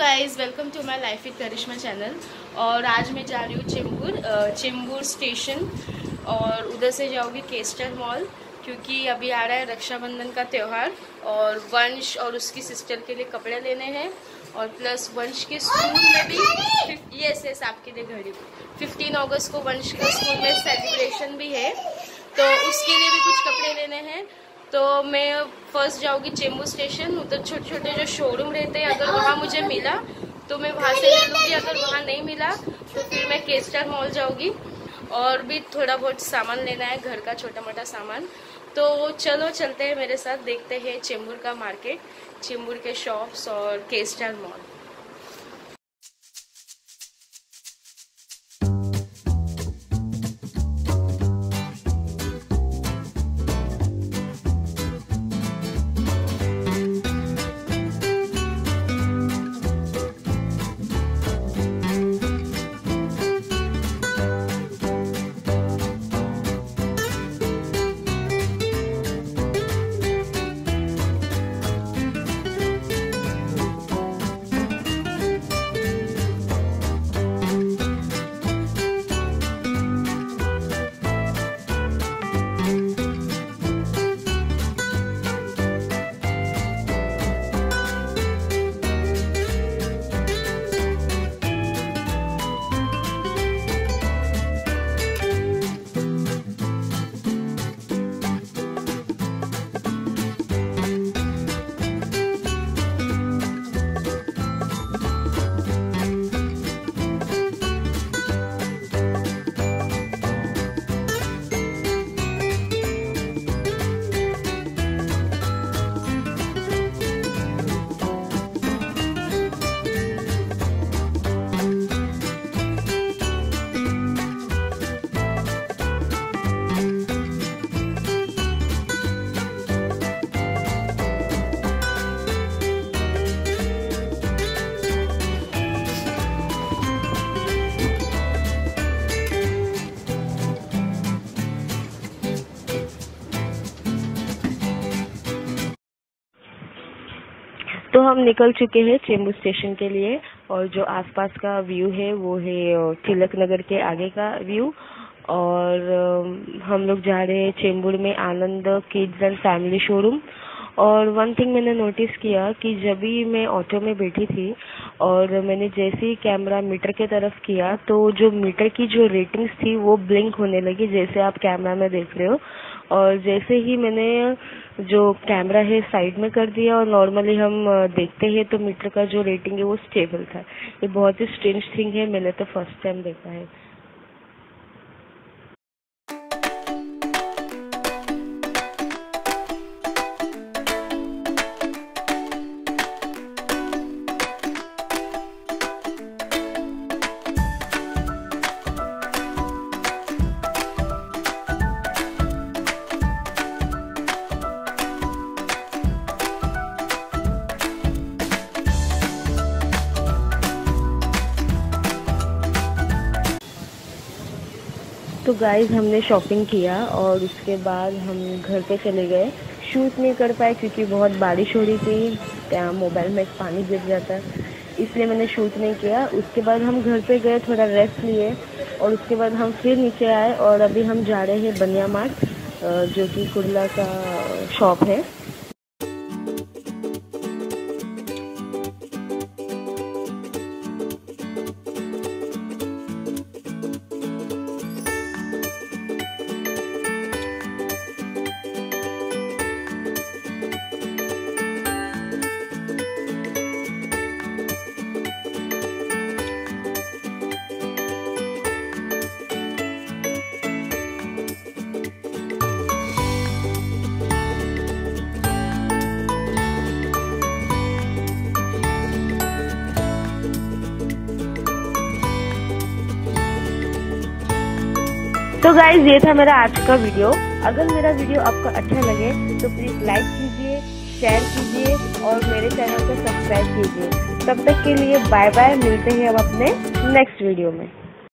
Guys welcome to my life with Karishma channel और आज मैं जा रही हूँ चेंबूर चेंबूर स्टेशन और उधर से जाऊँगी केस्टर मॉल क्योंकि अभी आ रहा है रक्षाबंधन का त्यौहार और वंश और उसकी सिस्टर के लिए कपड़े लेने हैं और प्लस वंश के स्कूल में भी ये एस आपके लिए घड़ी। फिफ्टीन अगस्त को वंश के स्कूल में सेलिब्रेशन भी है। तो उसके लिए भी कुछ कपड़े लेने हैं। तो मैं फ़र्स्ट जाऊँगी चेंबू स्टेशन उधर छोटे छोटे जो शोरूम रहते हैं अगर वहाँ मुझे मिला तो मैं वहाँ से ले लूँगी अगर वहाँ नहीं मिला तो फिर मैं केस्टर मॉल जाऊँगी। और भी थोड़ा बहुत सामान लेना है घर का छोटा मोटा सामान। तो चलो चलते हैं मेरे साथ देखते हैं चेंबूर का मार्केट चेंबूर के शॉप्स और केस्टर मॉल तो हम निकल चुके हैं चेंबूर स्टेशन के लिए और जो आसपास का व्यू है, वो है तिलक नगर के आगे का व्यू। और हम लोग जा रहे हैं चेंबूर में Anand kids and family showroom. और वन थिंग मैंने नोटिस किया कि जब भी मैं ऑटो में बैठी थी और मैंने जैसे ही कैमरा मीटर के तरफ़ किया तो जो मीटर की जो रेटिंग्स थी, वो ब्लिंक होने लगी, जैसे आप कैमरा में देख रहे हो। और जैसे ही मैंने जो कैमरा है साइड में कर दिया और नॉर्मली हम देखते हैं तो मीटर का जो रेटिंग है वो स्टेबल था। ये बहुत ही स्ट्रेंज थिंग है, मैंने तो फ़र्स्ट टाइम देखा है। तो गाइस हमने शॉपिंग किया और उसके बाद हम घर पे चले गए। शूट नहीं कर पाए क्योंकि बहुत बारिश हो रही थी। क्या मोबाइल में पानी गिर जाता इसलिए मैंने शूट नहीं किया। उसके बाद हम घर पे गए, थोड़ा रेस्ट लिए और उसके बाद हम फिर नीचे आए और अभी हम जा रहे हैं बनिया मार्ट जो कि कुरला का शॉप है। तो गाइज़ ये था मेरा आज का वीडियो अगर मेरा वीडियो आपको अच्छा लगे तो प्लीज़ लाइक कीजिए शेयर कीजिए और मेरे चैनल को सब्सक्राइब कीजिए. तब तक के लिए बाय बाय मिलते हैं अब अपने नेक्स्ट वीडियो में.